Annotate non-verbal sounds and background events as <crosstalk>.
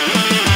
Bye. <laughs>